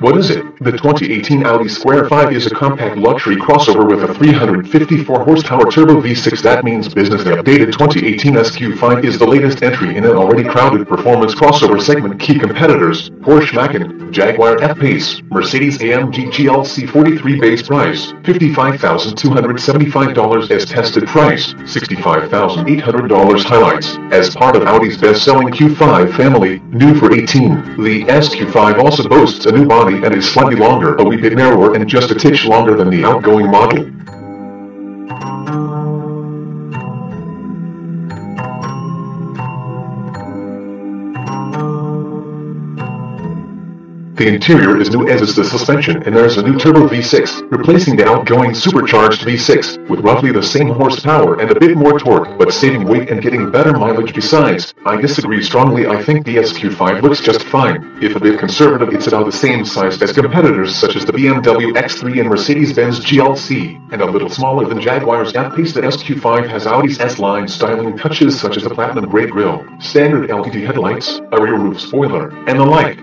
What is it? The 2018 Audi SQ5 is a compact luxury crossover with a 354 horsepower turbo V6. That means business. The updated 2018 SQ5 is the latest entry in an already crowded performance crossover segment. Key competitors: Porsche Macan, Jaguar F-Pace, Mercedes AMG GLC 43 base price, $55,275 as tested price, $65,800 highlights. As part of Audi's best-selling Q5 family, new for 18, the SQ5 also boasts a new body and is slightly longer, a wee bit narrower and just a titch longer than the outgoing model. The interior is new as is the suspension and there's a new turbo V6, replacing the outgoing supercharged V6, with roughly the same horsepower and a bit more torque, but saving weight and getting better mileage besides. I disagree strongly I think the SQ5 looks just fine. If a bit conservative it's about the same size as competitors such as the BMW X3 and Mercedes-Benz GLC, and a little smaller than Jaguar's F-Pace the SQ5 has Audi's S-Line styling touches such as the platinum grey grille, standard LED headlights, a rear roof spoiler, and the like.